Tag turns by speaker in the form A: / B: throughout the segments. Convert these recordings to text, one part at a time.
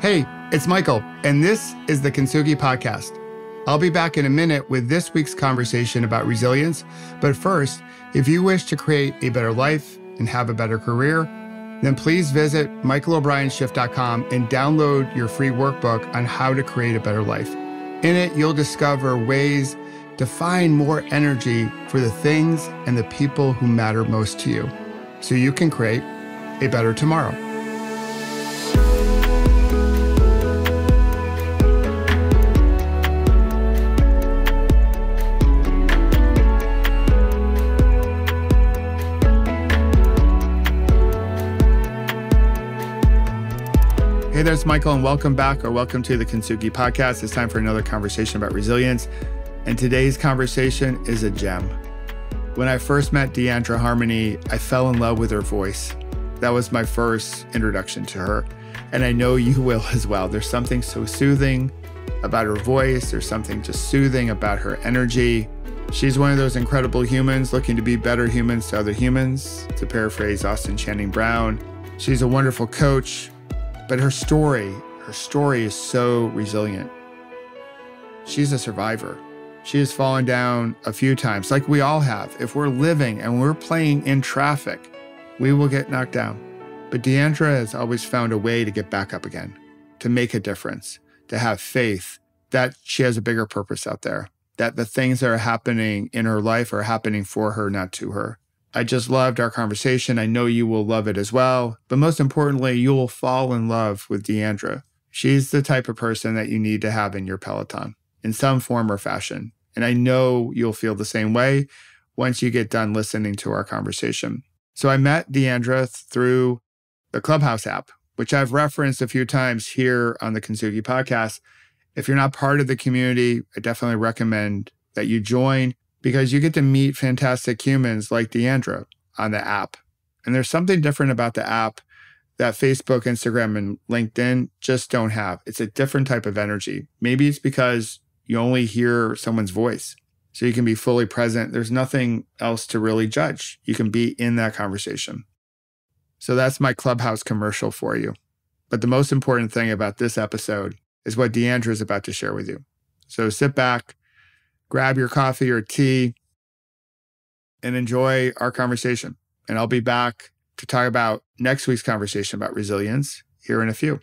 A: Hey, it's Michael, and this is the Kintsugi Podcast. I'll be back in a minute with this week's conversation about resilience. But first, if you wish to create a better life and have a better career, then please visit michaelobrienshift.com and download your free workbook on how to create a better life. In it, you'll discover ways to find more energy for the things and the people who matter most to you so you can create a better tomorrow. There's Michael, and welcome back or welcome to the Kintsugi podcast. It's time for another conversation about resilience. And today's conversation is a gem. When I first met DeAndra Harmony, I fell in love with her voice. That was my first introduction to her. And I know you will as well. There's something so soothing about her voice, there's something just soothing about her energy. She's one of those incredible humans looking to be better humans to other humans, to paraphrase Austin Channing Brown. She's a wonderful coach, but her story, her story is so resilient. She's a survivor. She has fallen down a few times, like we all have. If we're living and we're playing in traffic, we will get knocked down. But DeAndra has always found a way to get back up again, to make a difference, to have faith that she has a bigger purpose out there, that the things that are happening in her life are happening for her, not to her. I just loved our conversation. I know you will love it as well. But most importantly, you will fall in love with DeAndra. She's the type of person that you need to have in your Peloton in some form or fashion. And I know you'll feel the same way once you get done listening to our conversation. So I met DeAndra through the Clubhouse app, which I've referenced a few times here on the Kintsugi podcast. If you're not part of the community, I definitely recommend that you join because you get to meet fantastic humans like DeAndra on the app. And there's something different about the app that Facebook, Instagram, and LinkedIn just don't have. It's a different type of energy. Maybe it's because you only hear someone's voice. So you can be fully present. There's nothing else to really judge. You can be in that conversation. So that's my clubhouse commercial for you. But the most important thing about this episode is what DeAndra is about to share with you. So sit back, grab your coffee or tea, and enjoy our conversation. And I'll be back to talk about next week's conversation about resilience here in a few.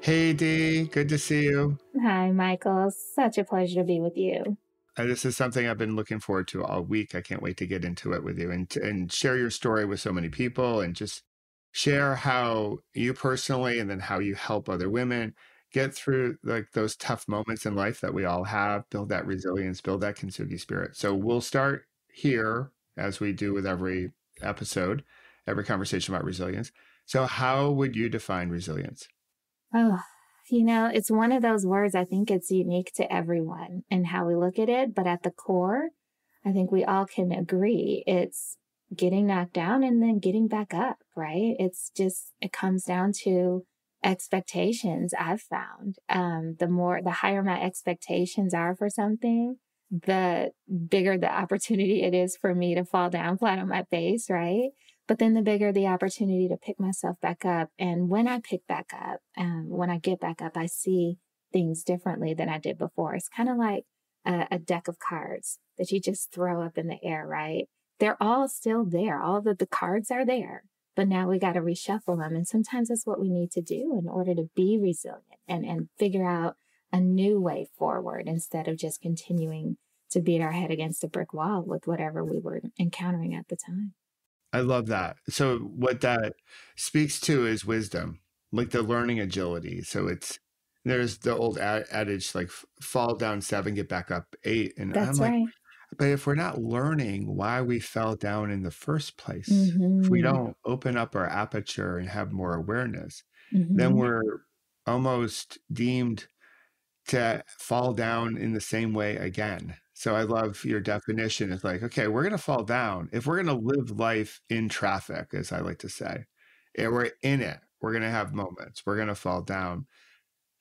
A: Hey, Dee, good to see you.
B: Hi, Michael. Such a pleasure to be with you.
A: Uh, this is something I've been looking forward to all week. I can't wait to get into it with you and, and share your story with so many people and just share how you personally and then how you help other women get through like those tough moments in life that we all have, build that resilience, build that kintsugi spirit. So we'll start here as we do with every episode, every conversation about resilience. So how would you define resilience?
B: Oh, you know, it's one of those words I think it's unique to everyone and how we look at it, but at the core, I think we all can agree it's getting knocked down and then getting back up, right? It's just it comes down to expectations I've found. Um, the more, the higher my expectations are for something, the bigger the opportunity it is for me to fall down flat on my face, right? But then the bigger the opportunity to pick myself back up. And when I pick back up, um, when I get back up, I see things differently than I did before. It's kind of like a, a deck of cards that you just throw up in the air, right? They're all still there. All of the, the cards are there but now we got to reshuffle them. And sometimes that's what we need to do in order to be resilient and, and figure out a new way forward instead of just continuing to beat our head against a brick wall with whatever we were encountering at the time.
A: I love that. So, what that speaks to is wisdom, like the learning agility. So, it's there's the old adage like fall down seven, get back up eight.
B: And That's I'm right.
A: But if we're not learning why we fell down in the first place, mm-hmm. if we mm-hmm. don't open up our aperture and have more awareness, mm-hmm. then we're almost deemed to fall down in the same way again. So I love your definition. It's like, okay, we're going to fall down. If we're going to live life in traffic, as I like to say, and we're in it, we're going to have moments, we're going to fall down.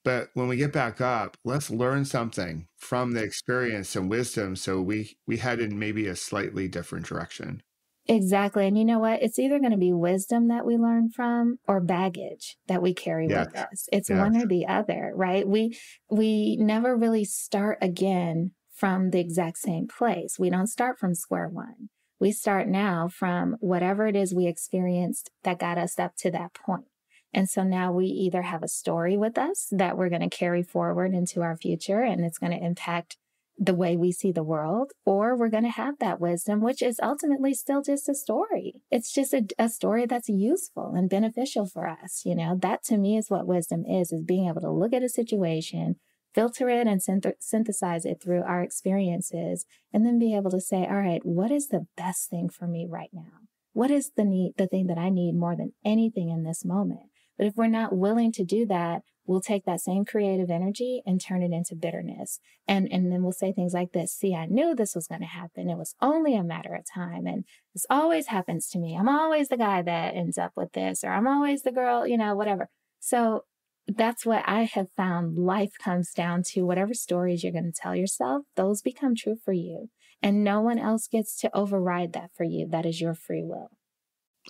A: But when we get back up, let's learn something from the experience and wisdom so we we head in maybe a slightly different direction.
B: Exactly. And you know what? It's either going to be wisdom that we learn from or baggage that we carry yes. with us. It's yes. one or the other, right? We we never really start again from the exact same place. We don't start from square one. We start now from whatever it is we experienced that got us up to that point. And so now we either have a story with us that we're going to carry forward into our future and it's going to impact the way we see the world, or we're going to have that wisdom, which is ultimately still just a story. It's just a, a, story that's useful and beneficial for us. You know, that to me is what wisdom is, is being able to look at a situation, filter it and synth- synthesize it through our experiences, and then be able to say, all right, what is the best thing for me right now? What is the need, the thing that I need more than anything in this moment? But if we're not willing to do that, we'll take that same creative energy and turn it into bitterness. And, and then we'll say things like this See, I knew this was going to happen. It was only a matter of time. And this always happens to me. I'm always the guy that ends up with this, or I'm always the girl, you know, whatever. So that's what I have found. Life comes down to whatever stories you're going to tell yourself, those become true for you. And no one else gets to override that for you. That is your free will.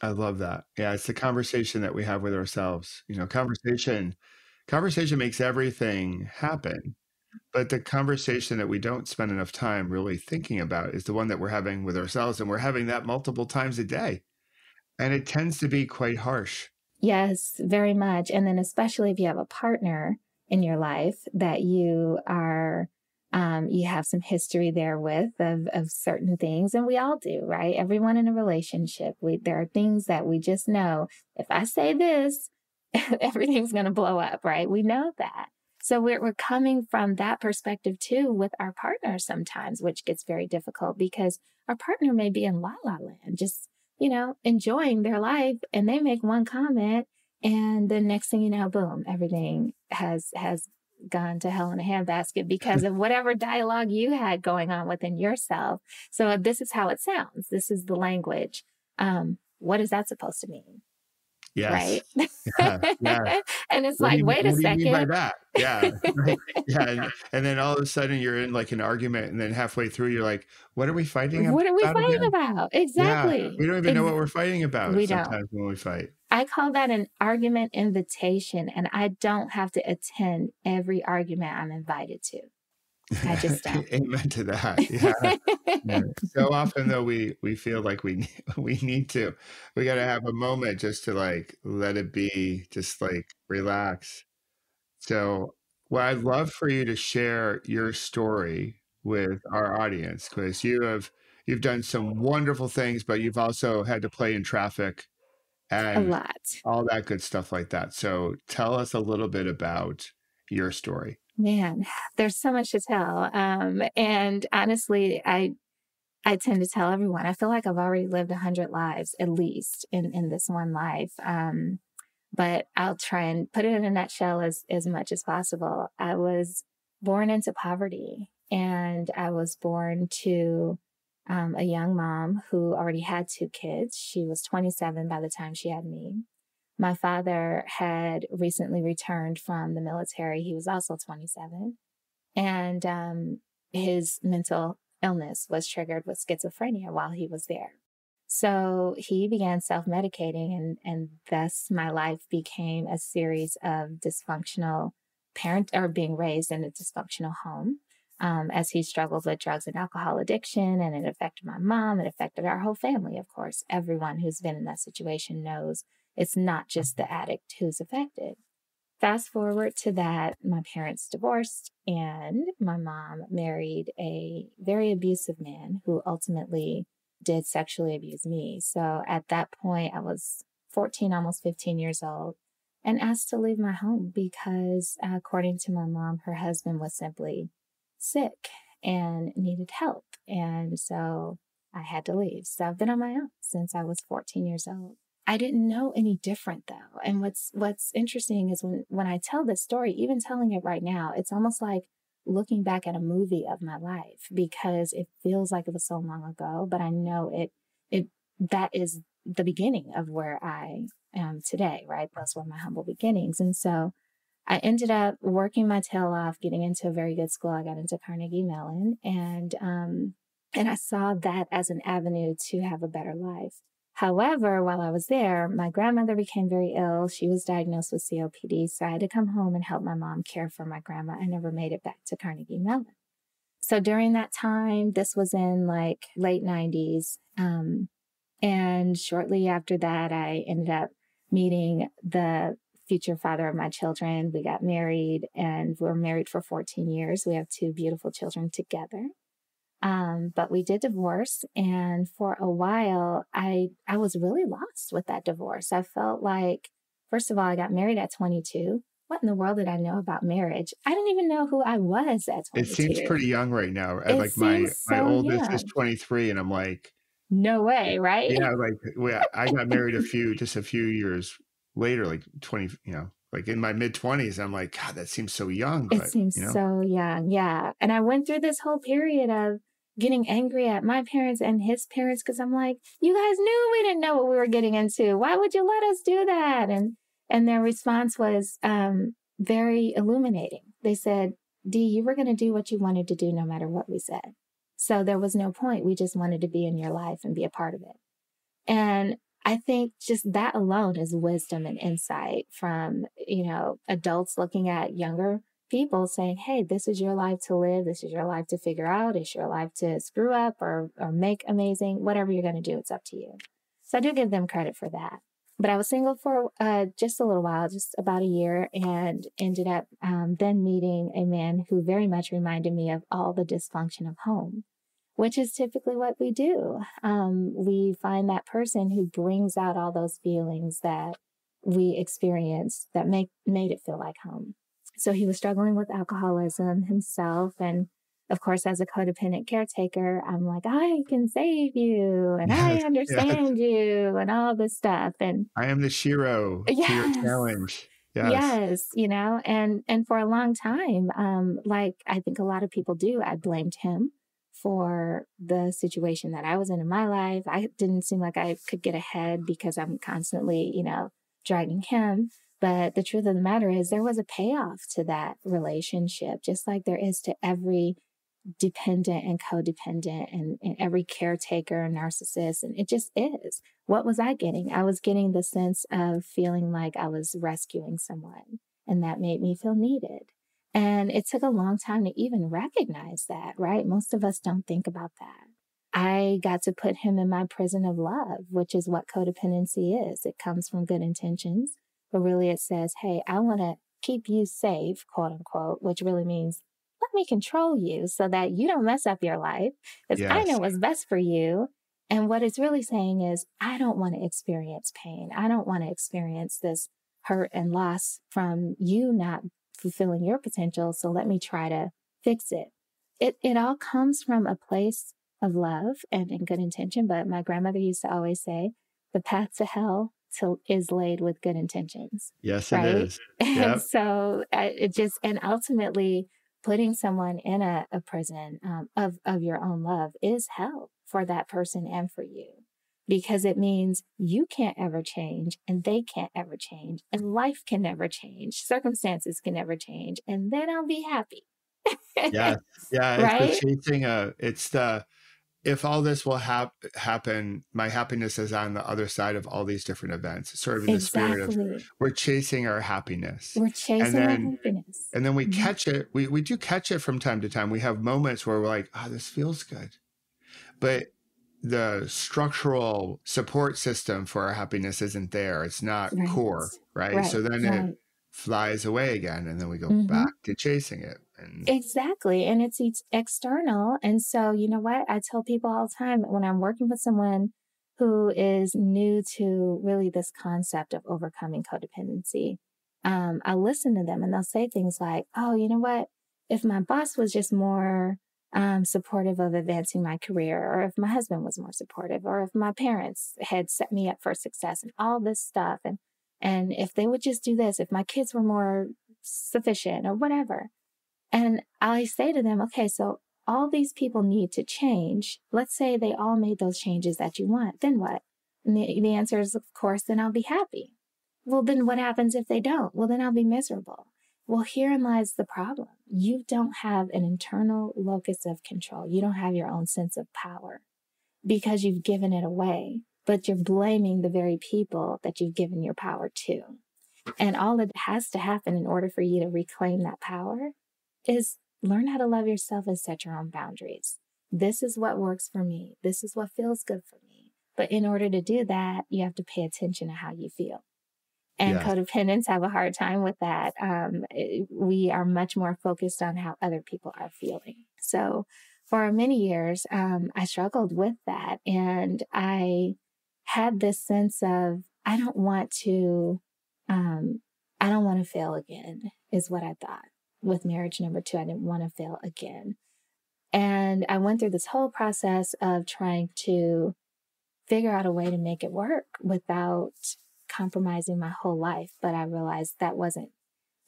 A: I love that. Yeah, it's the conversation that we have with ourselves. You know, mm-hmm. conversation conversation makes everything happen. But the conversation that we don't spend enough time really thinking about is the one that we're having with ourselves and we're having that multiple times a day. And it tends to be quite harsh.
B: Yes, very much. And then especially if you have a partner in your life that you are um, you have some history there with of, of certain things and we all do right? Everyone in a relationship we there are things that we just know if i say this everything's going to blow up right? We know that. So we're, we're coming from that perspective too with our partner sometimes which gets very difficult because our partner may be in la la land just you know enjoying their life and they make one comment and the next thing you know boom everything has has gone to hell in a handbasket because of whatever dialogue you had going on within yourself. So this is how it sounds. This is the language. Um, what is that supposed to mean?
A: Yes.
B: Right. Yeah, yeah. and it's what like, you, wait a second. by
A: that? Yeah. yeah. And, and, then all of a sudden you're in like an argument, and then halfway through you're like, what are we fighting
B: about? What are we fighting again? about? Exactly.
A: Yeah. We don't even know what we're fighting about we sometimes don't. when we fight.
B: I call that an argument invitation, and I don't have to attend every argument I'm invited to. I just don't.
A: Amen to that. Yeah. yeah. So often though we we feel like we we need to. We got to have a moment just to like let it be, just like relax. So, well, I'd love for you to share your story with our audience because you have you've done some wonderful things, but you've also had to play in traffic and
B: a lot,
A: all that good stuff like that. So, tell us a little bit about your story.
B: Man, there's so much to tell. Um, and honestly, I I tend to tell everyone. I feel like I've already lived a hundred lives at least in in this one life. Um, but I'll try and put it in a nutshell as as much as possible. I was born into poverty, and I was born to um, a young mom who already had two kids. She was 27 by the time she had me. My father had recently returned from the military. He was also 27. And um, his mental illness was triggered with schizophrenia while he was there. So he began self medicating, and, and thus my life became a series of dysfunctional parent or being raised in a dysfunctional home. Um, as he struggled with drugs and alcohol addiction, and it affected my mom. It affected our whole family, of course. Everyone who's been in that situation knows it's not just the addict who's affected. Fast forward to that, my parents divorced, and my mom married a very abusive man who ultimately did sexually abuse me. So at that point, I was 14, almost 15 years old, and asked to leave my home because, according to my mom, her husband was simply sick and needed help. And so I had to leave. So I've been on my own since I was 14 years old. I didn't know any different though. And what's what's interesting is when when I tell this story, even telling it right now, it's almost like looking back at a movie of my life because it feels like it was so long ago, but I know it it that is the beginning of where I am today, right? Those were my humble beginnings. And so I ended up working my tail off, getting into a very good school. I got into Carnegie Mellon and um, And I saw that as an avenue to have a better life. However, while I was there, my grandmother became very ill. She was diagnosed with COPD. So I had to come home and help my mom care for my grandma. I never made it back to Carnegie Mellon. So during that time, this was in like late 90s. Um, and shortly after that, I ended up meeting the future father of my children. We got married and we were married for 14 years. We have two beautiful children together. Um, but we did divorce. And for a while, I, I was really lost with that divorce. I felt like, first of all, I got married at 22. What in the world did I know about marriage? I didn't even know who I was at 22.
A: It seems pretty young right now. It like my, so my oldest young. is 23 and I'm like,
B: no way, right?
A: Yeah, like I got married a few, just a few years later, like 20, you know, like in my mid 20s. I'm like, God, that seems so young.
B: But, it seems you know? so young. Yeah. And I went through this whole period of getting angry at my parents and his parents because I'm like, you guys knew we didn't know what we were getting into. Why would you let us do that? And and their response was um, very illuminating. They said, D, you were going to do what you wanted to do no matter what we said. So there was no point. We just wanted to be in your life and be a part of it. And I think just that alone is wisdom and insight from, you know, adults looking at younger people saying, Hey, this is your life to live. This is your life to figure out. It's your life to screw up or, or make amazing. Whatever you're going to do, it's up to you. So I do give them credit for that. But I was single for uh, just a little while, just about a year, and ended up um, then meeting a man who very much reminded me of all the dysfunction of home which is typically what we do. Um, we find that person who brings out all those feelings that we experienced that make made it feel like home. So he was struggling with alcoholism himself. And of course, as a codependent caretaker, I'm like, I can save you and yes, I understand yes. you and all this stuff. And
A: I am the shero yes, to your challenge.
B: Yes. yes. you know, and and for a long time, um, like I think a lot of people do, I blamed him for the situation that I was in in my life. I didn't seem like I could get ahead because I'm constantly, you know, dragging him. But the truth of the matter is, there was a payoff to that relationship, just like there is to every dependent and codependent and, and every caretaker and narcissist. And it just is. What was I getting? I was getting the sense of feeling like I was rescuing someone, and that made me feel needed. And it took a long time to even recognize that, right? Most of us don't think about that. I got to put him in my prison of love, which is what codependency is. It comes from good intentions, but really it says, Hey, I want to keep you safe, quote unquote, which really means let me control you so that you don't mess up your life because yes. I know what's best for you. And what it's really saying is, I don't want to experience pain. I don't want to experience this hurt and loss from you not fulfilling your potential. So let me try to fix it. It, it all comes from a place of love and, and good intention. But my grandmother used to always say, the path to hell to, is laid with good intentions.
A: Yes, right? it is.
B: Yep. And so uh, it just, and ultimately putting someone in a, a prison um, of, of your own love is hell for that person and for you because it means you can't ever change and they can't ever change and life can never change. Circumstances can never change. And then I'll be happy.
A: yeah. Yeah. Right? It's the chasing a, it's the, if all this will hap- happen, my happiness is on the other side of all these different events. Sort of in exactly. the spirit of we're chasing our happiness.
B: We're chasing and then, our happiness.
A: And then we mm-hmm. catch it. We we do catch it from time to time. We have moments where we're like, oh, this feels good. But the structural support system for our happiness isn't there. It's not right. core, right? right? So then right. it flies away again, and then we go mm-hmm. back to chasing it.
B: And exactly, and it's, it's external. And so, you know what? I tell people all the time when I'm working with someone who is new to really this concept of overcoming codependency, um, I listen to them, and they'll say things like, "Oh, you know what? If my boss was just more." um, supportive of advancing my career, or if my husband was more supportive, or if my parents had set me up for success and all this stuff. And, and if they would just do this, if my kids were more sufficient or whatever. And I say to them, okay, so all these people need to change. Let's say they all made those changes that you want. Then what? And the, the answer is, of course, then I'll be happy. Well, then what happens if they don't? Well, then I'll be miserable. Well, herein lies the problem. You don't have an internal locus of control. You don't have your own sense of power because you've given it away, but you're blaming the very people that you've given your power to. And all that has to happen in order for you to reclaim that power is learn how to love yourself and set your own boundaries. This is what works for me. This is what feels good for me. But in order to do that, you have to pay attention to how you feel. And yeah. codependents have a hard time with that. Um, it, we are much more focused on how other people are feeling. So for many years, um, I struggled with that. And I had this sense of, I don't want to, um, I don't want to fail again, is what I thought with marriage number two. I didn't want to fail again. And I went through this whole process of trying to figure out a way to make it work without compromising my whole life. But I realized that wasn't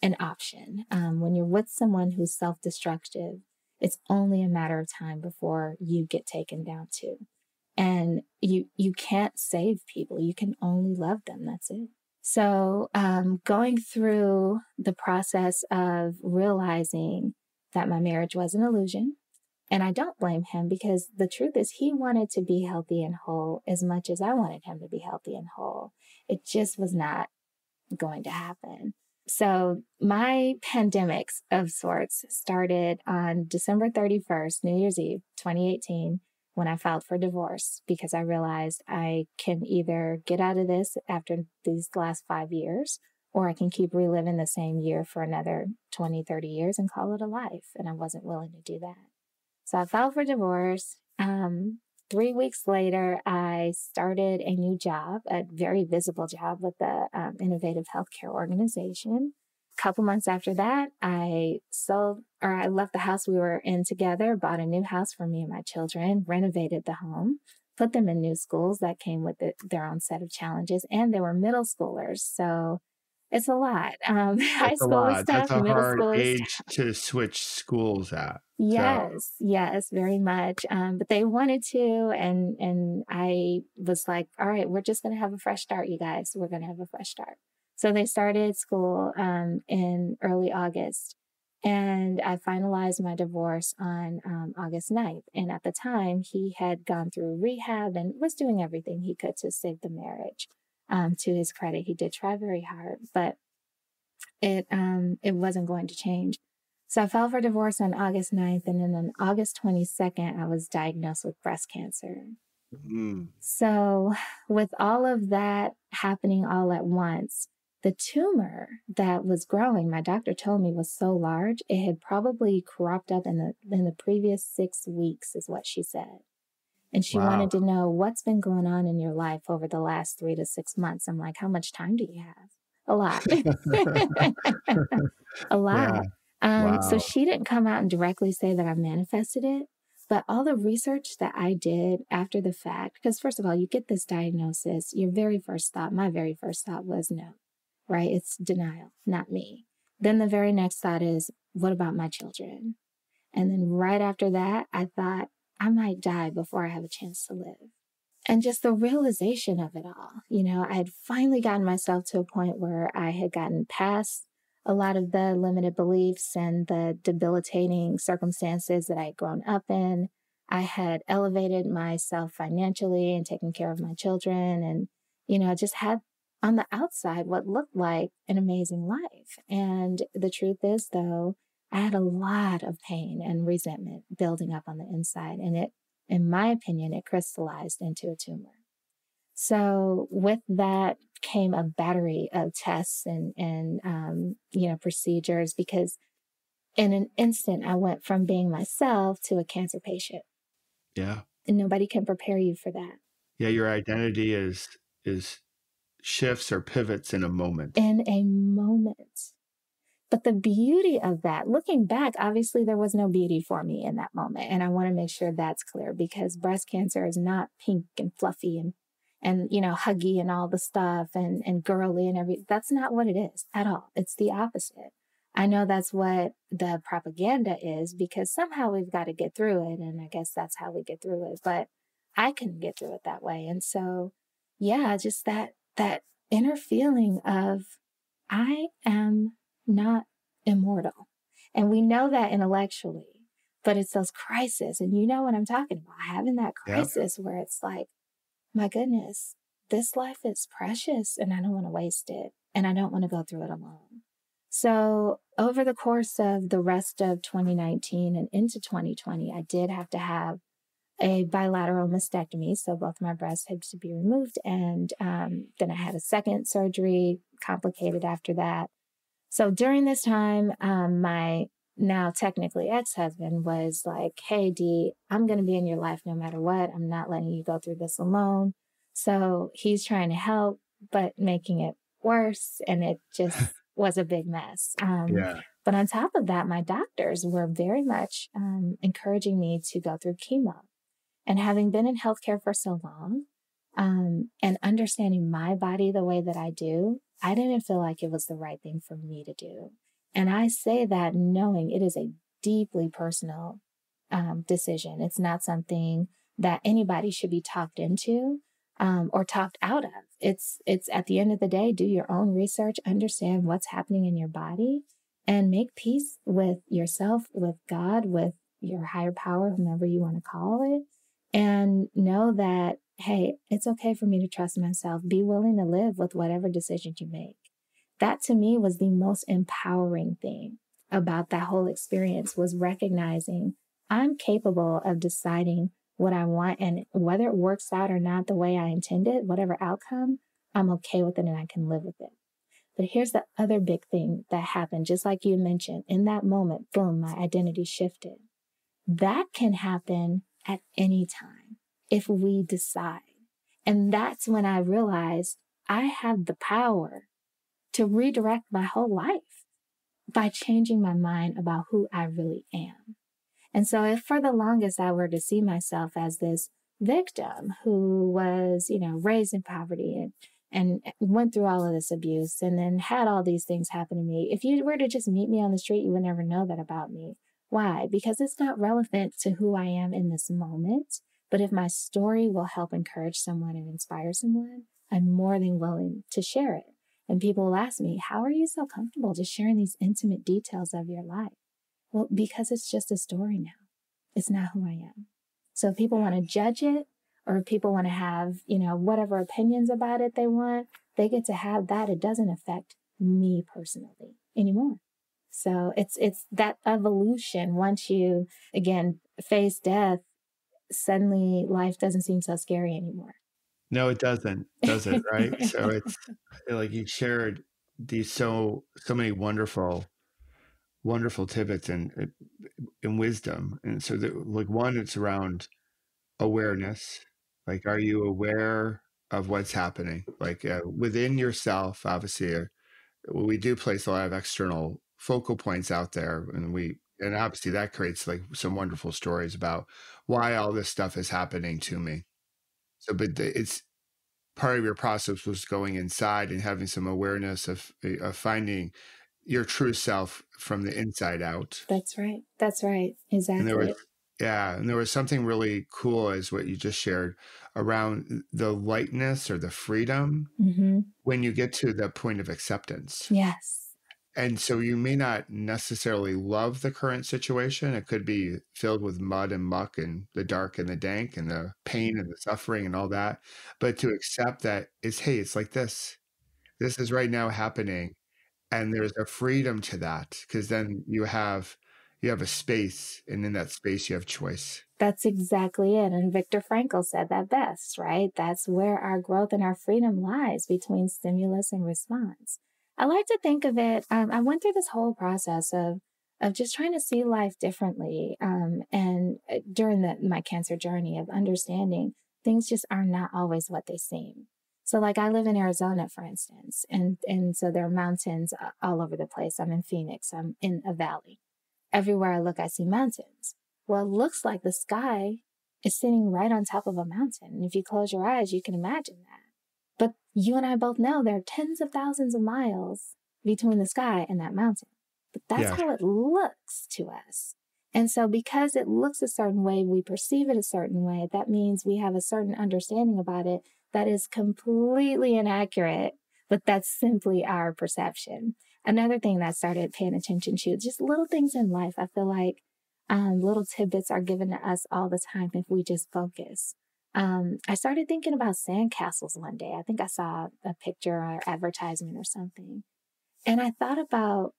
B: an option. Um, when you're with someone who's self destructive, it's only a matter of time before you get taken down too. And you, you can't save people. You can only love them. That's it. So, um, going through the process of realizing that my marriage was an illusion, and I don't blame him because the truth is he wanted to be healthy and whole as much as I wanted him to be healthy and whole. It just was not going to happen. So my pandemics of sorts started on December 31st, New Year's Eve, 2018, when I filed for divorce because I realized I can either get out of this after these last five years or I can keep reliving the same year for another 20, 30 years and call it a life. And I wasn't willing to do that. So I filed for divorce. Um, three weeks later, I started a new job, a very visible job with the um, Innovative Healthcare Organization. A couple months after that, I sold or I left the house we were in together, bought a new house for me and my children, renovated the home, put them in new schools that came with it, their own set of challenges, and they were middle schoolers. So it's a lot. Um, high school
A: stuff, That's a middle hard school age to switch schools at.
B: Yes, so. yes, very much. Um, but they wanted to, and and I was like, all right, we're just gonna have a fresh start, you guys. We're gonna have a fresh start. So they started school um, in early August, and I finalized my divorce on um, August 9th. And at the time, he had gone through rehab and was doing everything he could to save the marriage. Um, to his credit, he did try very hard, but it um, it wasn't going to change. So I filed for divorce on August 9th, and then on August 22nd, I was diagnosed with breast cancer. Mm. So, with all of that happening all at once, the tumor that was growing, my doctor told me was so large, it had probably cropped up in the in the previous six weeks, is what she said. And she wow. wanted to know what's been going on in your life over the last three to six months. I'm like, how much time do you have? A lot. a lot. Yeah. Um, wow. So she didn't come out and directly say that I manifested it. But all the research that I did after the fact, because first of all, you get this diagnosis, your very first thought, my very first thought was no, right? It's denial, not me. Then the very next thought is, what about my children? And then right after that, I thought, I might die before I have a chance to live. And just the realization of it all, you know, I had finally gotten myself to a point where I had gotten past a lot of the limited beliefs and the debilitating circumstances that I had grown up in. I had elevated myself financially and taken care of my children and, you know, just had on the outside what looked like an amazing life. And the truth is, though, I had a lot of pain and resentment building up on the inside. And it, in my opinion, it crystallized into a tumor. So with that came a battery of tests and, and, um, you know, procedures because in an instant I went from being myself to a cancer patient.
A: Yeah.
B: And nobody can prepare you for that.
A: Yeah. Your identity is, is shifts or pivots in a moment.
B: In a moment. But the beauty of that, looking back, obviously there was no beauty for me in that moment. And I want to make sure that's clear because breast cancer is not pink and fluffy and and you know huggy and all the stuff and and girly and every that's not what it is at all it's the opposite i know that's what the propaganda is because somehow we've got to get through it and i guess that's how we get through it but i couldn't get through it that way and so yeah just that that inner feeling of i am not immortal. And we know that intellectually, but it's those crises. And you know what I'm talking about having that crisis yep. where it's like, my goodness, this life is precious and I don't want to waste it. And I don't want to go through it alone. So, over the course of the rest of 2019 and into 2020, I did have to have a bilateral mastectomy. So, both my breasts had to be removed. And um, then I had a second surgery, complicated after that. So, during this time, um, my now technically ex husband was like, Hey, Dee, I'm going to be in your life no matter what. I'm not letting you go through this alone. So, he's trying to help, but making it worse. And it just was a big mess. Um, yeah. But on top of that, my doctors were very much um, encouraging me to go through chemo. And having been in healthcare for so long um, and understanding my body the way that I do, I didn't feel like it was the right thing for me to do. And I say that knowing it is a deeply personal um, decision. It's not something that anybody should be talked into um, or talked out of. It's it's at the end of the day, do your own research, understand what's happening in your body, and make peace with yourself, with God, with your higher power, whomever you want to call it, and know that hey, it's okay for me to trust myself. Be willing to live with whatever decision you make. That to me was the most empowering thing about that whole experience was recognizing I'm capable of deciding what I want. And whether it works out or not the way I intended, whatever outcome, I'm okay with it and I can live with it. But here's the other big thing that happened, just like you mentioned. In that moment, boom, my identity shifted. That can happen at any time if we decide. And that's when I realized I have the power to redirect my whole life by changing my mind about who I really am. And so if for the longest I were to see myself as this victim who was, you know, raised in poverty and and went through all of this abuse and then had all these things happen to me. If you were to just meet me on the street, you would never know that about me. Why? Because it's not relevant to who I am in this moment. But if my story will help encourage someone and inspire someone, I'm more than willing to share it. And people will ask me, How are you so comfortable just sharing these intimate details of your life? Well, because it's just a story now. It's not who I am. So if people want to judge it or if people want to have, you know, whatever opinions about it they want, they get to have that. It doesn't affect me personally anymore. So it's it's that evolution. Once you again face death, suddenly life doesn't seem so scary anymore.
A: No, it doesn't, does it? Right. so it's like you shared these so so many wonderful wonderful tidbits and and wisdom. And so, that, like one, it's around awareness. Like, are you aware of what's happening? Like uh, within yourself, obviously, uh, we do place a lot of external focal points out there, and we and obviously that creates like some wonderful stories about why all this stuff is happening to me. So, but the, it's part of your process was going inside and having some awareness of of finding your true self from the inside out.
B: That's right. That's right. Exactly.
A: Was, yeah, and there was something really cool, as what you just shared, around the lightness or the freedom mm-hmm. when you get to the point of acceptance.
B: Yes.
A: And so you may not necessarily love the current situation. It could be filled with mud and muck and the dark and the dank and the pain and the suffering and all that. But to accept that it's, hey, it's like this. This is right now happening and there's a freedom to that because then you have you have a space and in that space you have choice
B: that's exactly it and viktor frankl said that best right that's where our growth and our freedom lies between stimulus and response i like to think of it um, i went through this whole process of of just trying to see life differently um, and uh, during the, my cancer journey of understanding things just are not always what they seem so like I live in Arizona, for instance, and, and so there are mountains all over the place. I'm in Phoenix. I'm in a valley. Everywhere I look, I see mountains. Well, it looks like the sky is sitting right on top of a mountain. And if you close your eyes, you can imagine that. You and I both know there are tens of thousands of miles between the sky and that mountain. But that's yeah. how it looks to us. And so because it looks a certain way, we perceive it a certain way, that means we have a certain understanding about it that is completely inaccurate, but that's simply our perception. another thing that I started paying attention to, just little things in life. I feel like um, little tidbits are given to us all the time if we just focus. Um, I started thinking about sandcastles one day. I think I saw a picture or advertisement or something. And I thought about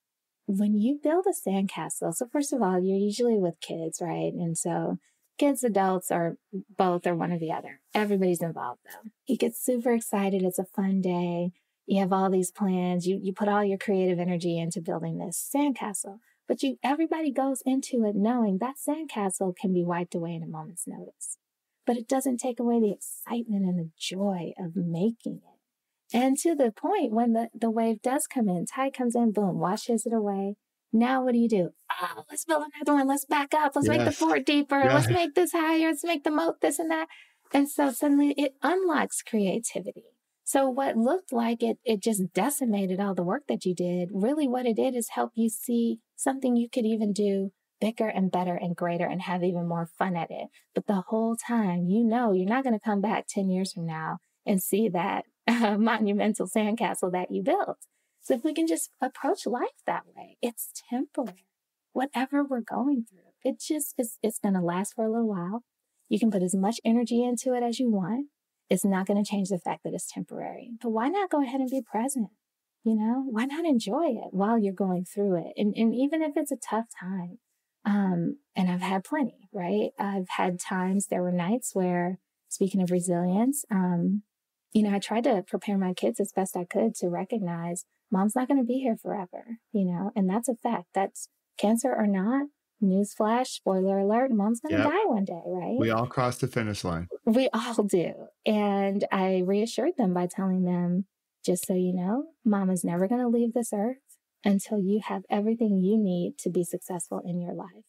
B: when you build a sandcastle. So, first of all, you're usually with kids, right? And so kids, adults, or both, or one or the other. Everybody's involved though. You get super excited. It's a fun day. You have all these plans. You, you put all your creative energy into building this sandcastle. But you, everybody goes into it knowing that sandcastle can be wiped away in a moment's notice. But it doesn't take away the excitement and the joy of making it. And to the point when the, the wave does come in, tide comes in, boom, washes it away. Now what do you do? Oh, let's build another one. Let's back up. Let's yes. make the fort deeper. Yeah. Let's make this higher. Let's make the moat this and that. And so suddenly it unlocks creativity. So what looked like it, it just decimated all the work that you did. Really what it did is help you see something you could even do bigger and better and greater and have even more fun at it. But the whole time, you know, you're not going to come back 10 years from now and see that uh, monumental sandcastle that you built. So if we can just approach life that way, it's temporary. Whatever we're going through, it just is, it's going to last for a little while. You can put as much energy into it as you want. It's not going to change the fact that it's temporary. But why not go ahead and be present? You know, why not enjoy it while you're going through it? And, and even if it's a tough time, um, and I've had plenty, right? I've had times, there were nights where, speaking of resilience, um, you know, I tried to prepare my kids as best I could to recognize mom's not going to be here forever, you know, and that's a fact. That's cancer or not. Newsflash, spoiler alert, mom's going to yep. die one day, right?
A: We all cross the finish line.
B: We all do. And I reassured them by telling them, just so you know, mama's never going to leave this earth until you have everything you need to be successful in your life.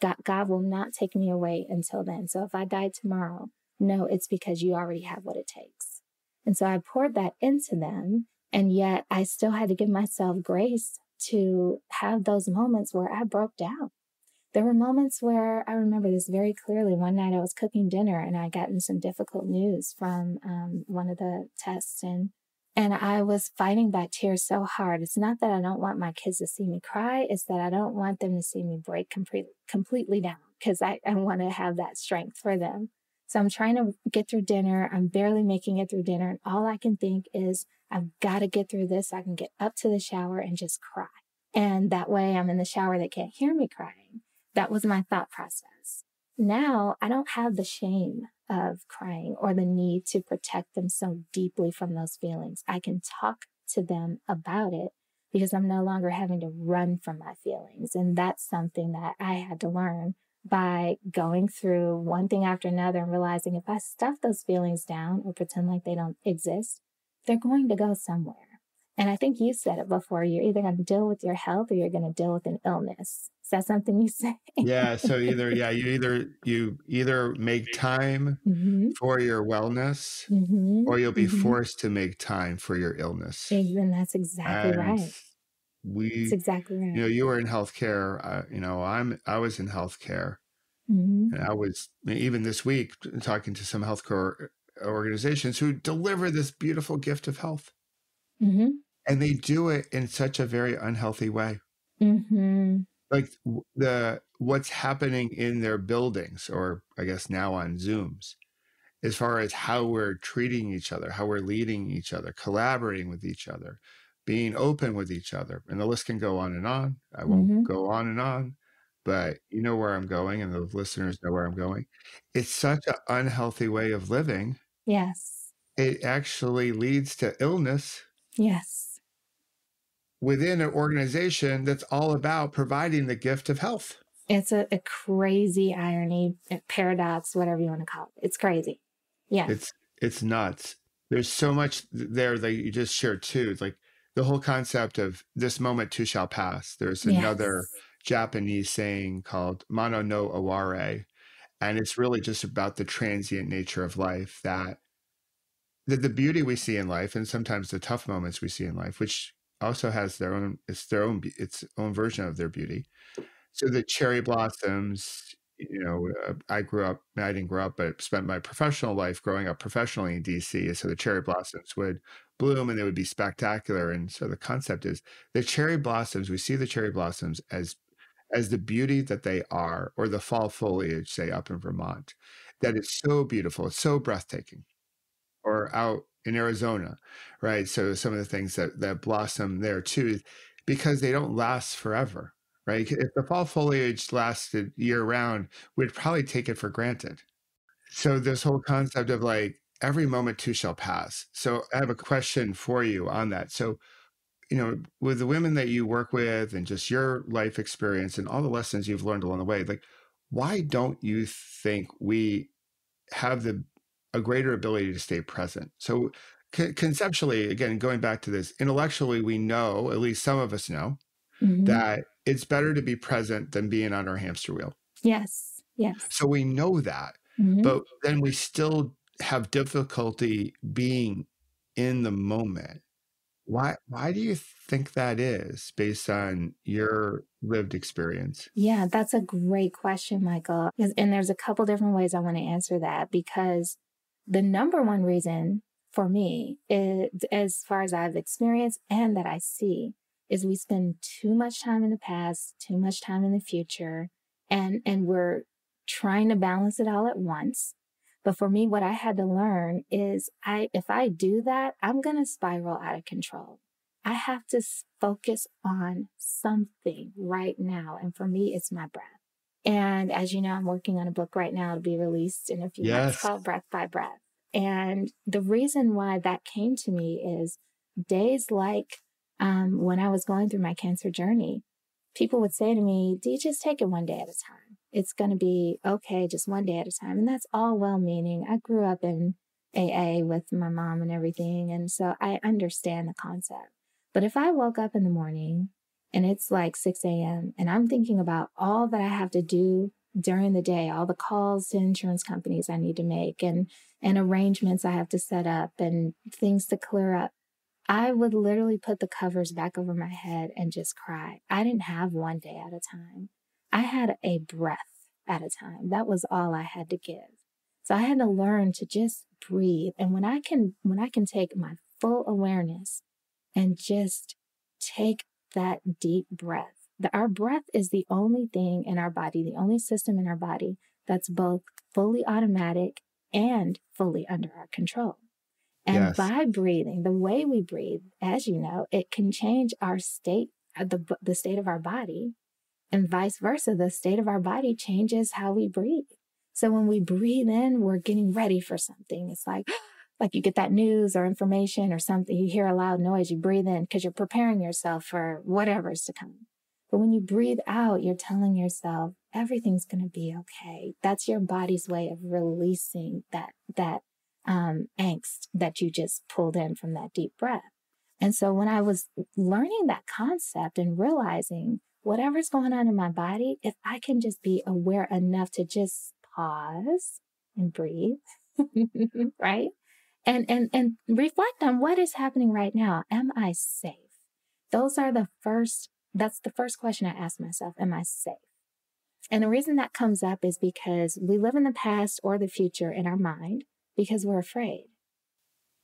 B: God, God will not take me away until then. So if I die tomorrow, no, it's because you already have what it takes. And so I poured that into them. And yet I still had to give myself grace to have those moments where I broke down. There were moments where I remember this very clearly. One night I was cooking dinner and I gotten some difficult news from um, one of the tests and and I was fighting back tears so hard. It's not that I don't want my kids to see me cry. It's that I don't want them to see me break complete, completely down because I, I want to have that strength for them. So I'm trying to get through dinner. I'm barely making it through dinner. And all I can think is, I've got to get through this. I can get up to the shower and just cry. And that way I'm in the shower. They can't hear me crying. That was my thought process. Now I don't have the shame of crying or the need to protect them so deeply from those feelings. I can talk to them about it because I'm no longer having to run from my feelings. And that's something that I had to learn by going through one thing after another and realizing if I stuff those feelings down or pretend like they don't exist, they're going to go somewhere. And I think you said it before. You're either going to deal with your health or you're going to deal with an illness. Is that something you say?
A: yeah. So either, yeah, you either, you either make time mm-hmm. for your wellness mm-hmm. or you'll be mm-hmm. forced to make time for your illness.
B: And that's exactly and right.
A: We,
B: that's exactly right.
A: You know, you were in healthcare. Uh, you know, I'm, I was in healthcare. Mm-hmm. And I was even this week talking to some healthcare organizations who deliver this beautiful gift of health. Mm-hmm and they do it in such a very unhealthy way. Mm-hmm. Like the what's happening in their buildings, or I guess now on Zooms, as far as how we're treating each other, how we're leading each other, collaborating with each other, being open with each other, and the list can go on and on. I won't mm-hmm. go on and on, but you know where I'm going, and the listeners know where I'm going. It's such an unhealthy way of living.
B: Yes.
A: It actually leads to illness.
B: Yes
A: within an organization that's all about providing the gift of health.
B: It's a, a crazy irony, eh, paradox, whatever you want to call it. It's crazy. Yeah.
A: It's it's nuts. There's so much there that you just shared too. It's like the whole concept of this moment too shall pass. There's yes. another Japanese saying called Mono no Aware. And it's really just about the transient nature of life that the, the beauty we see in life and sometimes the tough moments we see in life, which also has their own it's their own its own version of their beauty. So the cherry blossoms, you know, uh, I grew up, I didn't grow up, but spent my professional life growing up professionally in DC. So the cherry blossoms would bloom and they would be spectacular. And so the concept is the cherry blossoms, we see the cherry blossoms as as the beauty that they are, or the fall foliage, say up in Vermont, that is so beautiful, it's so breathtaking. Or out in Arizona, right? So some of the things that that blossom there too, because they don't last forever right? If the fall foliage lasted year round, we'd probably take it for granted. So this whole concept of like every moment too shall pass. So I have a question for you on that. So, you know, with the women that you work with and just your life experience and all the lessons you've learned along the way, like why don't you think we have the a greater ability to stay present? So conceptually, again, going back to this, intellectually, we know, at least some of us know, mm-hmm. that it's better to be present than being on our hamster wheel.
B: Yes. Yes.
A: So we know that, mm-hmm. but then we still have difficulty being in the moment. Why why do you think that is based on your lived experience?
B: Yeah, that's a great question, Michael. And there's a couple different ways I want to answer that because the number one reason for me is as far as I've experienced and that I see is we spend too much time in the past, too much time in the future, and and we're trying to balance it all at once. But for me, what I had to learn is I if I do that, I'm gonna spiral out of control. I have to focus on something right now. And for me, it's my breath. And as you know, I'm working on a book right now to be released in a few yes. months called Breath by Breath. And the reason why that came to me is days like um, when I was going through my cancer journey, people would say to me, Do you just take it one day at a time? It's going to be okay, just one day at a time. And that's all well meaning. I grew up in AA with my mom and everything. And so I understand the concept. But if I woke up in the morning and it's like 6 a.m. and I'm thinking about all that I have to do during the day, all the calls to insurance companies I need to make and, and arrangements I have to set up and things to clear up, I would literally put the covers back over my head and just cry. I didn't have one day at a time. I had a breath at a time. That was all I had to give. So I had to learn to just breathe. And when I can, when I can take my full awareness and just take that deep breath, that our breath is the only thing in our body, the only system in our body that's both fully automatic and fully under our control. And yes. by breathing, the way we breathe, as you know, it can change our state, uh, the, the state of our body, and vice versa. The state of our body changes how we breathe. So when we breathe in, we're getting ready for something. It's like, like you get that news or information or something, you hear a loud noise, you breathe in because you're preparing yourself for whatever's to come. But when you breathe out, you're telling yourself everything's going to be okay. That's your body's way of releasing that, that um, angst that you just pulled in from that deep breath. And so when I was learning that concept and realizing whatever's going on in my body, if I can just be aware enough to just pause and breathe, right? And, and, and reflect on what is happening right now. Am I safe? Those are the first, that's the first question I ask myself. Am I safe? And the reason that comes up is because we live in the past or the future in our mind because we're afraid.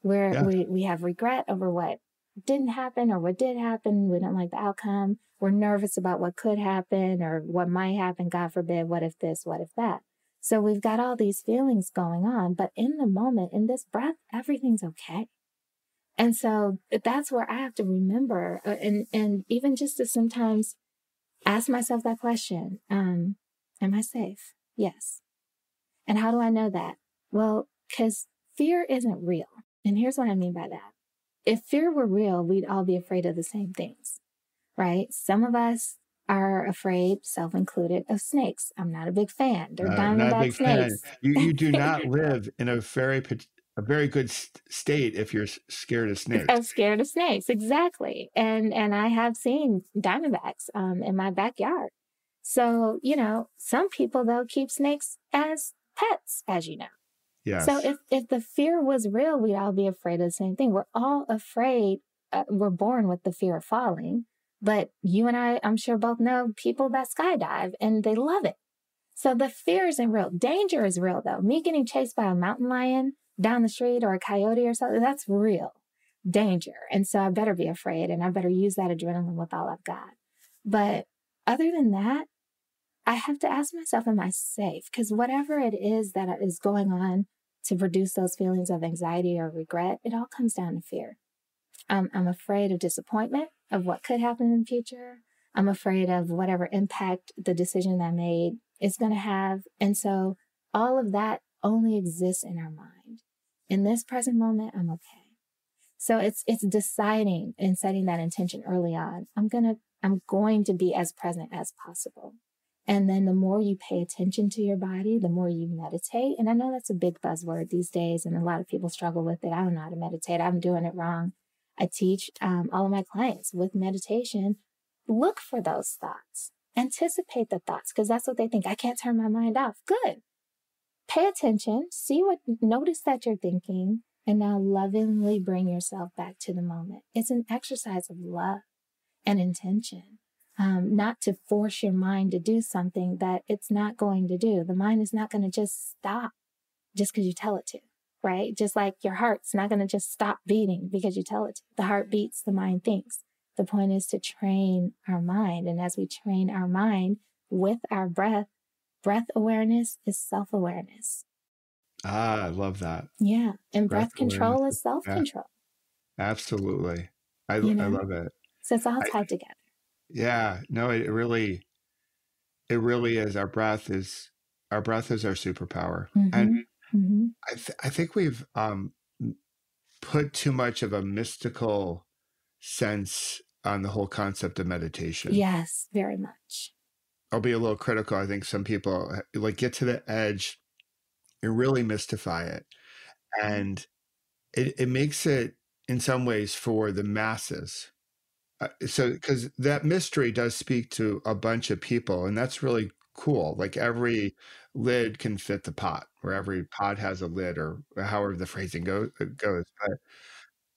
B: We're, yeah. we, we have regret over what didn't happen or what did happen. We don't like the outcome. We're nervous about what could happen or what might happen. God forbid. What if this? What if that? So we've got all these feelings going on, but in the moment, in this breath, everything's okay. And so that's where I have to remember uh, and, and even just to sometimes ask myself that question. Um, am I safe? Yes. And how do I know that? Well, because fear isn't real. And here's what I mean by that. If fear were real, we'd all be afraid of the same things, right? Some of us are afraid, self included, of snakes. I'm not a big fan. They're uh, diamondback snakes.
A: Fan. You, you do not live in a very a very good state if you're scared of snakes.
B: I'm scared of snakes, exactly. And and I have seen diamondbacks um, in my backyard. So you know, some people they'll keep snakes as pets, as you know.
A: Yeah.
B: So if, if the fear was real, we'd all be afraid of the same thing. We're all afraid. Uh, we're born with the fear of falling. But you and I, I'm sure both know people that skydive and they love it. So the fear isn't real. Danger is real though. Me getting chased by a mountain lion down the street or a coyote or something, that's real danger. And so I better be afraid and I better use that adrenaline with all I've got. But other than that, I have to ask myself, am I safe? Because whatever it is that is going on to produce those feelings of anxiety or regret, it all comes down to fear. Um, I'm afraid of disappointment, of what could happen in the future. I'm afraid of whatever impact the decision I made is going to have. And so all of that only exists in our mind. In this present moment, I'm okay. So it's it's deciding and setting that intention early on. I'm gonna I'm going to be as present as possible. And then the more you pay attention to your body, the more you meditate. And I know that's a big buzzword these days, and a lot of people struggle with it. I don't know how to meditate. I'm doing it wrong. I teach um, all of my clients with meditation look for those thoughts, anticipate the thoughts, because that's what they think. I can't turn my mind off. Good. Pay attention, see what, notice that you're thinking, and now lovingly bring yourself back to the moment. It's an exercise of love and intention. Um, not to force your mind to do something that it's not going to do. The mind is not going to just stop just because you tell it to, right? Just like your heart's not going to just stop beating because you tell it to. The heart beats, the mind thinks. The point is to train our mind. And as we train our mind with our breath, breath awareness is self awareness.
A: Ah, I love that.
B: Yeah. And breath, breath control is self control.
A: Yeah. Absolutely. I, you know? I love it.
B: So it's all tied I, together.
A: Yeah. No, it really, it really is. Our breath is, our breath is our superpower. Mm-hmm. And mm-hmm. I, th- I think we've um, put too much of a mystical sense on the whole concept of meditation.
B: Yes, very much.
A: I'll be a little critical. I think some people like get to the edge and really mystify it. And it, it makes it in some ways for the masses. Uh, so, because that mystery does speak to a bunch of people, and that's really cool. Like every lid can fit the pot, or every pot has a lid, or however the phrasing go, uh, goes. But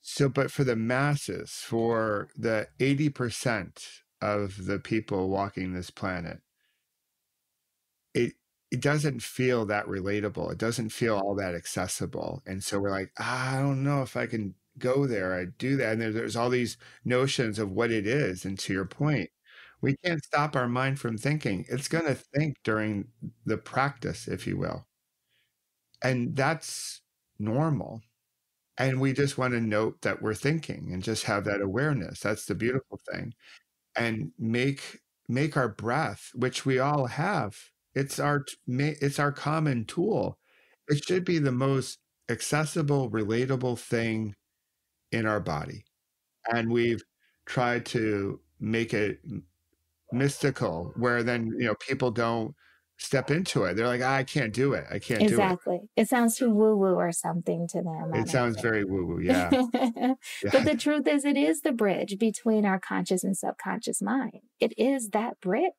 A: so, but for the masses, for the 80% of the people walking this planet, it it doesn't feel that relatable. It doesn't feel all that accessible. And so we're like, ah, I don't know if I can go there. I do that. And there, there's all these notions of what it is. And to your point, we can't stop our mind from thinking. It's going to think during the practice, if you will. And that's normal. And we just want to note that we're thinking and just have that awareness. That's the beautiful thing. And make make our breath, which we all have, it's our it's our common tool. It should be the most accessible, relatable thing in our body. And we've tried to make it mystical where then, you know, people don't step into it. They're like, I can't do it. I can't
B: exactly. It. Exactly. It. sounds too woo woo or something to them.
A: It sounds very woo woo. Yeah. yeah.
B: But the truth is, it is the bridge between our conscious and subconscious mind. It is that bridge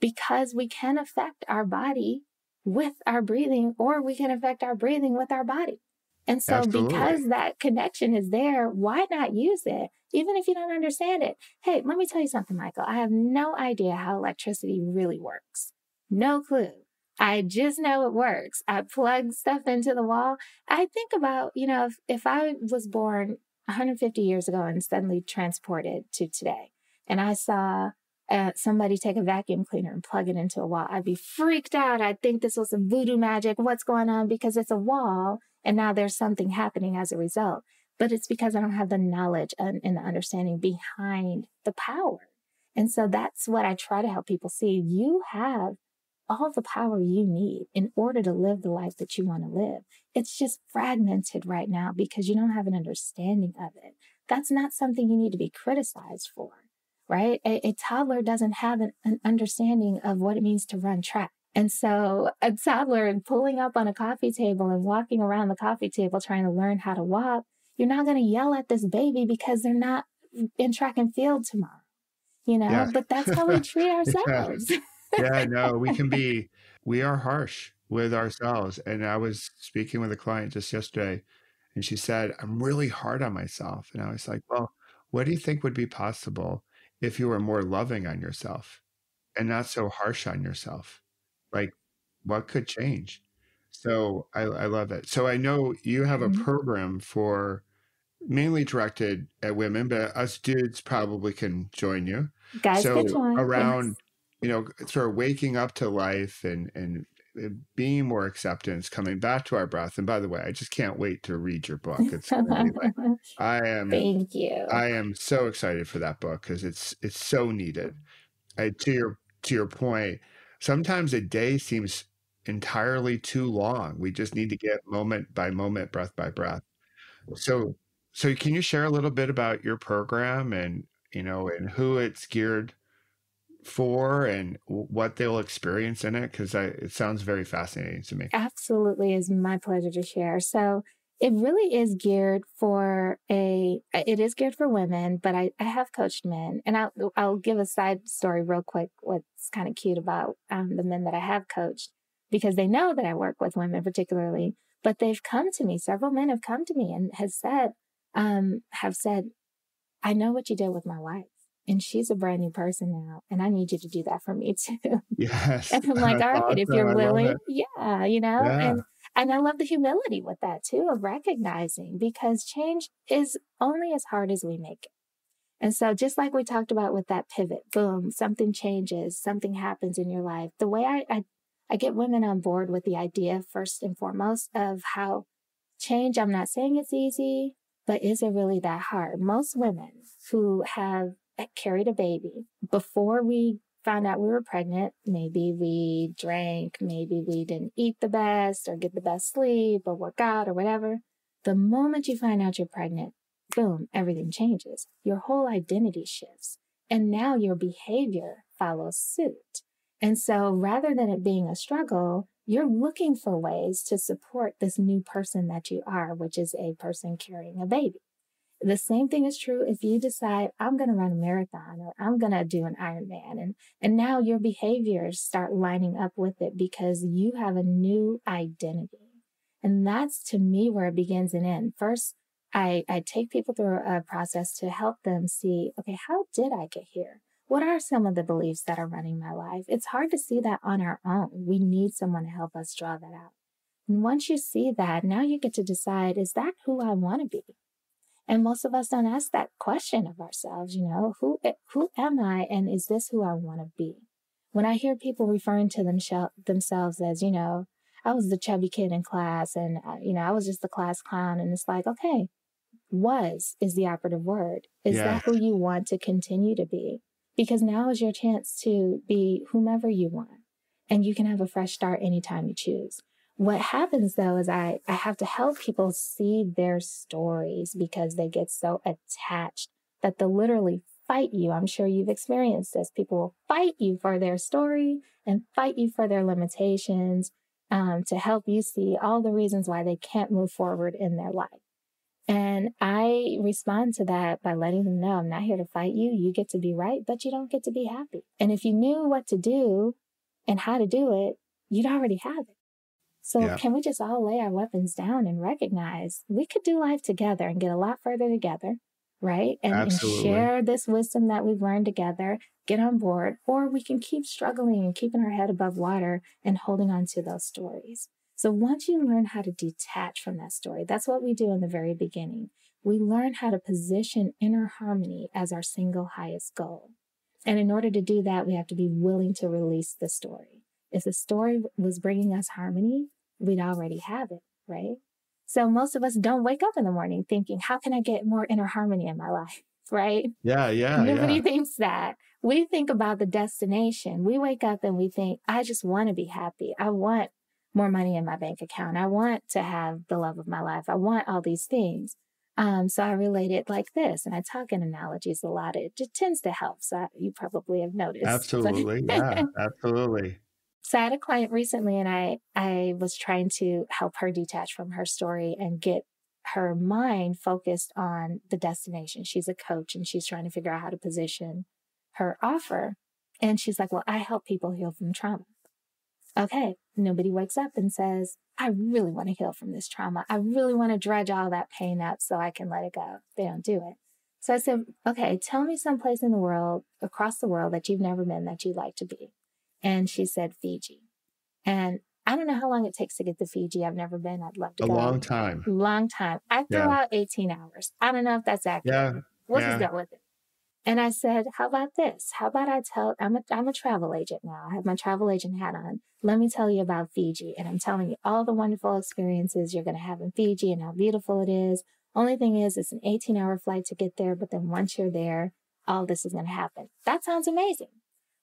B: because we can affect our body with our breathing, or we can affect our breathing with our body. And so, Absolutely. because that connection is there, why not use it? Even if you don't understand it. Hey, let me tell you something, Michael. I have no idea how electricity really works. No clue. I just know it works. I plug stuff into the wall. I think about, you know, if, if I was born 150 years ago and suddenly transported to today, and I saw uh, somebody take a vacuum cleaner and plug it into a wall. I'd be freaked out. I'd think this was some voodoo magic. What's going on? Because it's a wall and now there's something happening as a result. But it's because I don't have the knowledge and, and the understanding behind the power. And so that's what I try to help people see. You have all the power you need in order to live the life that you want to live. It's just fragmented right now because you don't have an understanding of it. That's not something you need to be criticized for right? A, a toddler doesn't have an, an understanding of what it means to run track. And so a toddler pulling up on a coffee table and walking around the coffee table trying to learn how to walk, you're not going to yell at this baby because they're not in track and field tomorrow. You know, yeah. but that's how we treat ourselves.
A: yeah. yeah, no, we can be, we are harsh with ourselves. And I was speaking with a client just yesterday, and she said, I'm really hard on myself. And I was like, well, what do you think would be possible if you were more loving on yourself and not so harsh on yourself. Like what could change. So I, I love it. So I know you have a
B: Mhm.
A: program for mainly directed at women, but us dudes probably can join you.
B: Guys
A: So
B: could join. Yes.
A: around, you know, sort of waking up to life and and being more acceptance, coming back to our breath. And by the way, I just can't wait to read your book. It's like I am
B: Thank you.
A: I am so excited for that book because it's it's so needed. I, to your to your point, sometimes a day seems entirely too long. We just need to get moment by moment, breath by breath. So so can you share a little bit about your program and you know and who it's geared for and what they'll experience in it? Because it sounds very fascinating to me.
B: Absolutely is my pleasure to share. So it really is geared for a it is geared for women, but I, I have coached men. And I'll I'll give a side story real quick what's kind of cute about um, the men that I have coached because they know that I work with women particularly, but they've come to me, several men have come to me and has said, um, have said, I know what you did with my wife. And she's a brand new person now. And I need you to do that for me too.
A: Yes,
B: And I'm like, all right, if you're willing, yeah, you know,
A: Yeah,
B: and and I love the humility with that too, of recognizing because change is only as hard as we make it. And so just like we talked about with that pivot, boom, something changes, something happens in your life. The way I I, I get women on board with the idea first and foremost of how change, I'm not saying it's easy, but is it really that hard? Most women who have eh, carried a baby before we found out we were pregnant, maybe we drank, maybe we didn't eat the best or get the best sleep or work out or whatever. The moment you find out you're pregnant, boom, everything changes. Your whole identity shifts. And now your behavior follows suit. And so rather than it being a struggle, you're looking for ways to support this new person that you are, which is a person carrying a baby. The same thing is true if you decide I'm going to run a marathon or I'm going to do an Ironman and and now your behaviors start lining up with it because you have a new identity. And that's to me where it begins and ends. First, I, I take people through a process to help them see, okay, how did I get here? What are some of the beliefs that are running my life? It's hard to see that on our own. We need someone to help us draw that out. And once you see that, now you get to decide, is that who I want to be? And most of us don't ask that question of ourselves, you know, who who am I and is this who I want to be? When I hear people referring to them, themselves as, you know, I was the chubby kid in class and, uh, you know, I was just the class clown. And it's like, okay, was is the operative word. Is
A: yeah,
B: that who you want to continue to be? Because now is your chance to be whomever you want. And you can have a fresh start anytime you choose. What happens though is I, I have to help people see their stories because they get so attached that they'll literally fight you. I'm sure you've experienced this. People will fight you for their story and fight you for their limitations um, to help you see all the reasons why they can't move forward in their life. And I respond to that by letting them know I'm not here to fight you. You get to be right, but you don't get to be happy. And if you knew what to do and how to do it, you'd already have it. So
A: yeah,
B: can we just all lay our weapons down and recognize we could do life together and get a lot further together, right? And, and share this wisdom that we've learned together, get on board, or we can keep struggling and keeping our head above water and holding on to those stories. So once you learn how to detach from that story, that's what we do in the very beginning. We learn how to position inner harmony as our single highest goal. And in order to do that, we have to be willing to release the story. If the story was bringing us harmony, we'd already have it, right? So most of us don't wake up in the morning thinking, how can I get more inner harmony in my life? Right?
A: Yeah, yeah,
B: Nobody
A: yeah.
B: thinks that. We think about the destination. We wake up and we think, I just want to be happy. I want more money in my bank account. I want to have the love of my life. I want all these things. Um, so I relate it like this, and I talk in analogies a lot. It just tends to help. So I, you probably have noticed. So,
A: Absolutely. Yeah, absolutely.
B: so I had a client recently, and I I was trying to help her detach from her story and get her mind focused on the destination. She's a coach, and she's trying to figure out how to position her offer. And she's like, "Well, I help people heal from trauma." Okay, nobody wakes up and says, I really want to heal from this trauma. I really want to dredge all that pain up so I can let it go. They don't do it. So I said, okay, tell me some place in the world, across the world, that you've never been that you'd like to be. And she said, Fiji. And I don't know how long it takes to get to Fiji. I've never been. I'd love to
A: a
B: go.
A: A long time.
B: Long time. I threw
A: Yeah.
B: out 18 hours. I don't know if that's accurate.
A: Yeah.
B: We'll
A: yeah.
B: just go with it. And I said, how about this? How about I tell, I'm a, I'm a travel agent now. I have my travel agent hat on. Let me tell you about Fiji. And I'm telling you all the wonderful experiences you're going to have in Fiji and how beautiful it is. Only thing is, it's an 18 hour flight to get there. But then once you're there, all this is going to happen. That sounds amazing.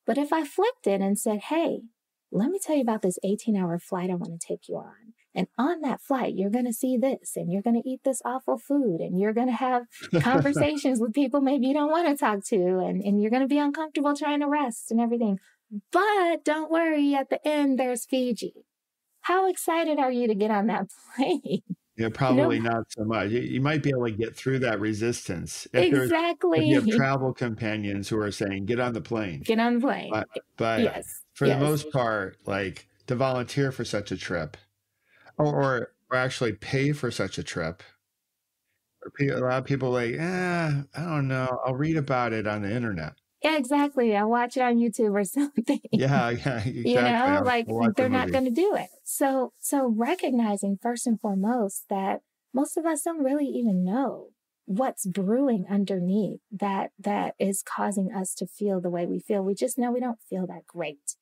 B: But if I flipped it and said, hey, let me tell you about this 18 hour flight I want to take you on. And on that flight, you're going to see this and you're going to eat this awful food and you're going to have conversations with people maybe you don't want to talk to and, and you're going to be uncomfortable trying to rest and everything. But don't worry, at the end, there's Fiji. How excited are you to get on that plane?
A: Yeah, probably not so much. You, you might be able to get through that resistance if,
B: exactly.
A: if you have travel companions who are saying, get on the plane.
B: Get on the plane.
A: But, but
B: yes.
A: for
B: yes.
A: the most part, like to volunteer for such a trip or, or, or actually pay for such a trip. A lot of people like, eh, I don't know. I'll read about it on the internet.
B: Yeah, exactly. I'll watch it on YouTube or something.
A: Yeah, yeah, exactly.
B: you know
A: I'll-
B: like
A: watch the
B: they're not going to do it so so recognizing first and foremost that most of us don't really even know what's brewing underneath that that is causing us to feel the way we feel we just know we don't feel that great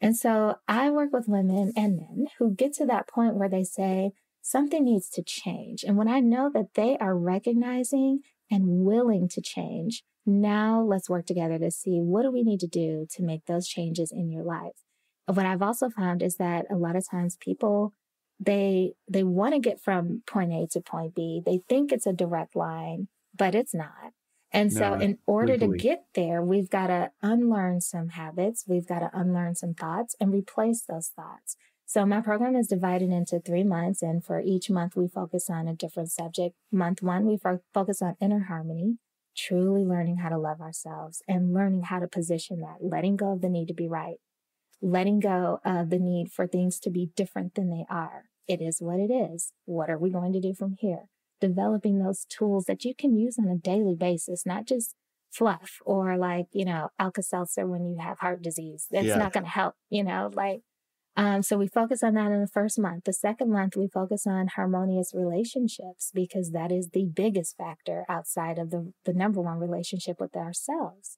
B: and so i work with women and men who get to that point where they say something needs to change and when i know that they are recognizing and willing to change now let's work together to see what do we need to do to make those changes in your life what I've also found is that a lot of times people they they want to get from point A to point B. They think it's a direct line, but it's not. And so
A: No,
B: in order to get there, we've got to unlearn some habits, we've got to unlearn some thoughts and replace those thoughts. So my program is divided into 3 months and for each month we focus on a different subject. Month 1 we fo- focus on inner harmony, truly learning how to love ourselves and learning how to position that, letting go of the need to be right letting go of the need for things to be different than they are. It is what it is. What are we going to do from here? Developing those tools that you can use on a daily basis, not just fluff or like, you know, Alka Seltzer when you have heart disease. That's
A: Yeah.
B: not going to help, you know, like, um, so we focus on that in the first month. The second month, we focus on harmonious relationships because that is the biggest factor outside of the, the number one relationship with ourselves.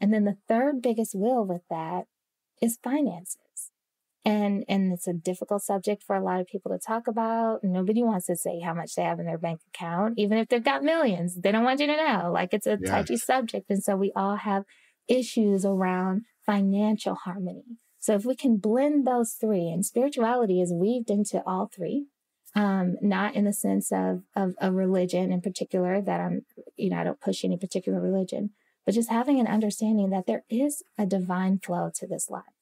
B: And then the third biggest will with that is finances. And and it's a difficult subject for a lot of people to talk about. Nobody wants to say how much they have in their bank account, even if they've got millions. They don't want you to know. Like it's a
A: Yes.
B: touchy subject. And so we all have issues around financial harmony. So if we can blend those three, and spirituality is weaved into all three, um, not in the sense of of a religion in particular that I'm, you know, I don't push any particular religion, but just having an understanding that there is a divine flow to this life.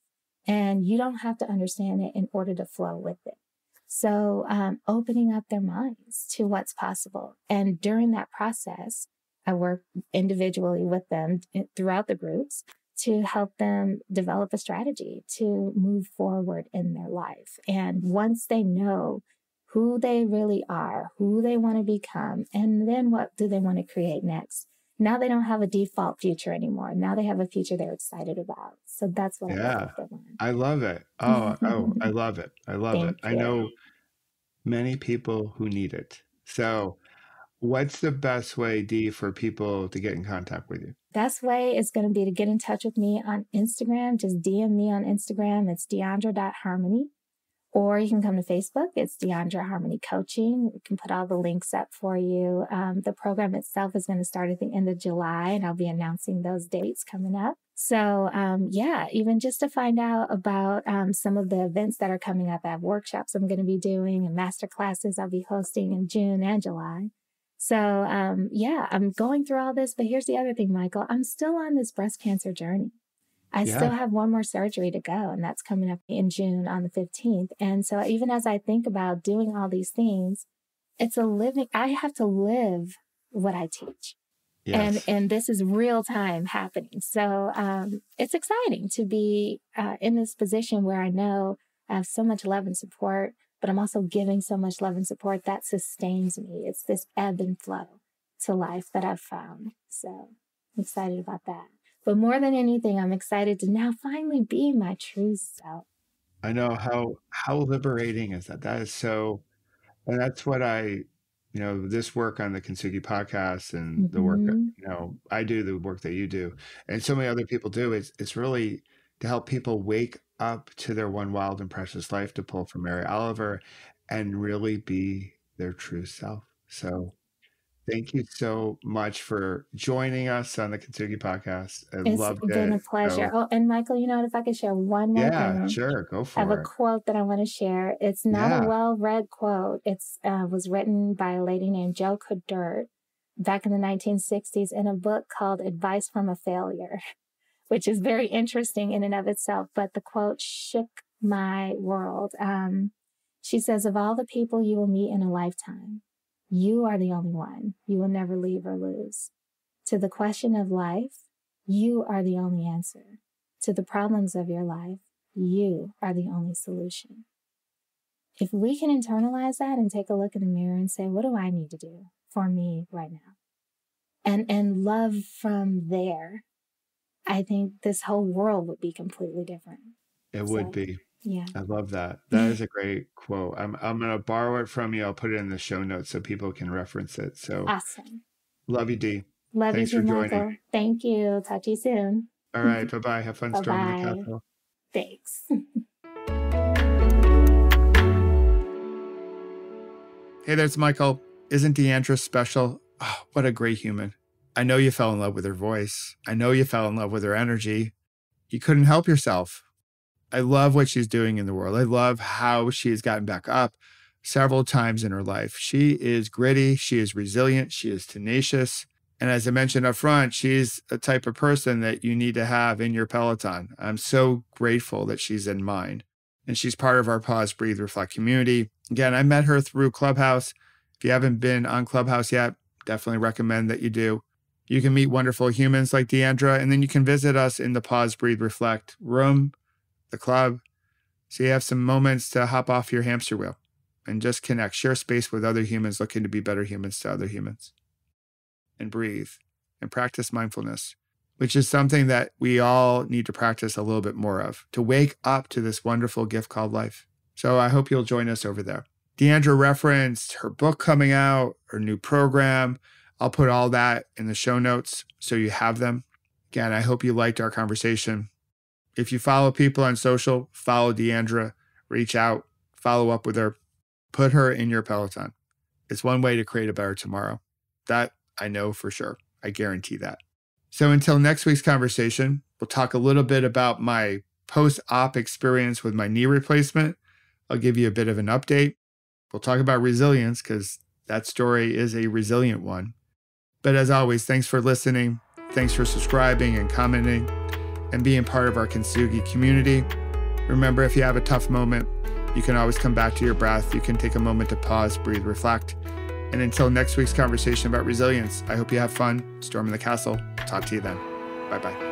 B: And you don't have to understand it in order to flow with it. So, um, opening up their minds to what's possible. And during that process, I work individually with them throughout the groups to help them develop a strategy to move forward in their life. And once they know who they really are, who they want to become, and then what do they want to create next, now they don't have a default future anymore. Now they have a future they're excited about. So that's what I
A: Yeah.
B: them.
A: I love it. Oh, oh, I love it. I love it.
B: Thank
A: I know many people who need it. So, what's the best way, Dee, for people to get in contact with you?
B: Best way is going to be to get in touch with me on Instagram. Just DM me on Instagram. It's deandra.harmony. Or you can come to Facebook. It's DeAndra Harmony Coaching. We can put all the links up for you. Um, the program itself is going to start at the end of July, and I'll be announcing those dates coming up. So, um, yeah, even just to find out about um, some of the events that are coming up, I have workshops I'm going to be doing and master classes I'll be hosting in June and July. So, um, yeah, I'm going through all this. But here's the other thing, Michael. I'm still on this breast cancer journey. I
A: Yeah.
B: still have one more surgery to go, and that's coming up in June on the 15th. And so, even as I think about doing all these things, it's a living, I have to live what I teach.
A: Yes.
B: And, and this is real time happening. So, um, it's exciting to be uh, in this position where I know I have so much love and support, but I'm also giving so much love and support that sustains me. It's this ebb and flow to life that I've found. So I'm excited about that. But more than anything, I'm excited to now finally be my true self.
A: I know how how liberating is that? That is so and that's what I you know, this work on the Kintsugi podcast and the work that,
B: hmm
A: you know, I do, the work that you do, and so many other people do, it's it's really to help people wake up to their one wild and precious life to pull from Mary Oliver and really be their true self. So thank you so much for joining us on the Kintsugi podcast. I
B: It's
A: loved
B: been
A: it.
B: a pleasure.
A: So
B: Oh, and Michael, you know what? If I could share one more
A: yeah,
B: thing.
A: sure, go for
B: I have a quote that I want to share. It's not a well-read quote. It's uh, was written by a lady named Jo Coudert back in the 1960s in a book called Advice from a Failure, which is very interesting in and of itself. But the quote shook my world. Um, she says, "Of all the people you will meet in a lifetime, you are the only one you will never leave or lose. To the question of life, you are the only answer. To the problems of your life." You are the only solution. If we can internalize that and take a look in the mirror and say, what do I need to do for me right now? And and love from there, I think this whole world would be completely different.
A: It would be.
B: Yeah.
A: I love that. That is a great quote. I'm I'm gonna borrow it from you. I'll put it in the show notes so people can reference it. So
B: Awesome.
A: love you, D.
B: Love
A: Thanks
B: you
A: for joining.
B: Michael. Thank you. Talk to you soon.
A: All right, bye bye. Have fun storming the castle.
B: Thanks.
A: Hey, there's Michael. Isn't DeAndra special? Oh, what a great human. I know you fell in love with her voice. I know you fell in love with her energy. You couldn't help yourself. I love what she's doing in the world. I love how she has gotten back up several times in her life. She is gritty, she is resilient, she is tenacious. And as I mentioned up front, she's a type of person that you need to have in your Peloton. I'm so grateful that she's in mine. And she's part of our Pause, Breathe, Reflect community. Again, I met her through Clubhouse. If you haven't been on Clubhouse yet, definitely recommend that you do. You can meet wonderful humans like DeAndra, and then you can visit us in the Pause, Breathe, Reflect room, the club. So you have some moments to hop off your hamster wheel and just connect, share space with other humans looking to be better humans to other humans. And breathe and practice mindfulness, which is something that we all need to practice a little bit more of to wake up to this wonderful gift called life. So I hope you'll join us over there. DeAndra referenced her book coming out, her new program. I'll put all that in the show notes so you have them. Again, I hope you liked our conversation. If you follow people on social, follow DeAndra, reach out, follow up with her, put her in your Peloton. It's one way to create a better tomorrow. That I know for sure. I guarantee that. So until next week's conversation, we'll talk a little bit about my post op experience with my knee replacement. I'll give you a bit of an update. We'll talk about resilience because that story is a resilient one. But as always, thanks for listening. Thanks for subscribing and commenting and being part of our Kintsugi community. Remember, if you have a tough moment, you can always come back to your breath. You can take a moment to pause, breathe, reflect. And until next week's conversation about resilience, I hope you have fun storming the castle. Talk to you then. Bye bye.